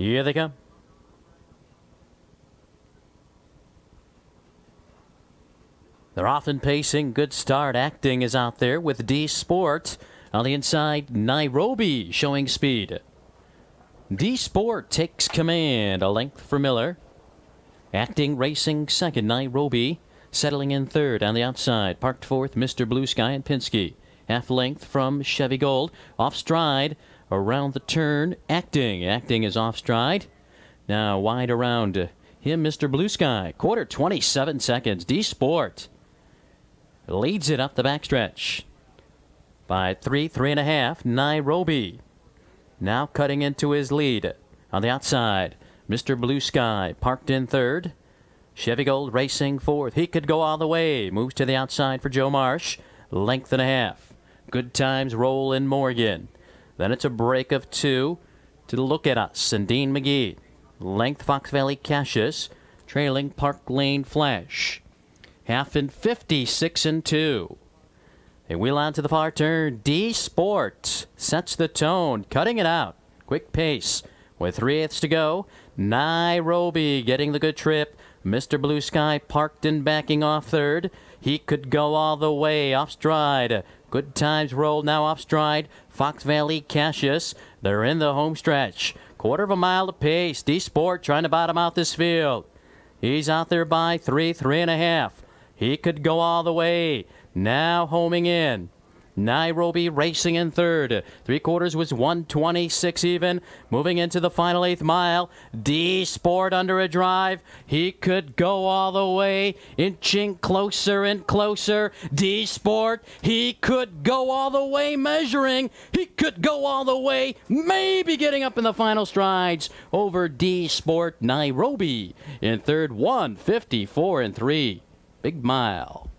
Here they come. They're often pacing. Good start. Acting is out there with D Sport. On the inside, Nairobi showing speed. D Sport takes command. A length for Miller. Acting racing second, Nairobi. Settling in third on the outside. Parked fourth, Mr. Blue Sky and Pinsky. Half length from Chevy Gold. Off stride. Around the turn. Acting. Acting is off stride. Now wide around him, Mr. Blue Sky. Quarter 27 seconds. D Sport leads it up the backstretch by three, three and a half. Nairobi now cutting into his lead on the outside. Mr. Blue Sky parked in third. Chevy Gold racing fourth. He could go all the way. Moves to the outside for Joe Marsh. Length and a half. Good times roll in Morgan. Then it's a break of two to look at uh, us and Dean McGee. Length Fox Valley Cassius. Trailing Park Lane Flash. Half in 56 and 2. They wheel on to the far turn. D Sport sets the tone, cutting it out. Quick pace with three eighths to go. Nairobi getting the good trip. Mr. Blue Sky parked and backing off third. He could go all the way off stride. Good times roll now off stride. Fox Valley Cassius. They're in the home stretch. Quarter of a mile to pace. D Sport trying to bottom out this field. He's out there by three, three and a half. He could go all the way. Now homing in. Nairobi racing in third. Three quarters was 126 even. Moving into the final eighth mile. D Sport under a drive. He could go all the way. Inching closer and closer. D Sport. He could go all the way measuring. He could go all the way. Maybe getting up in the final strides over D Sport Nairobi in third 154 and 3. Big mile.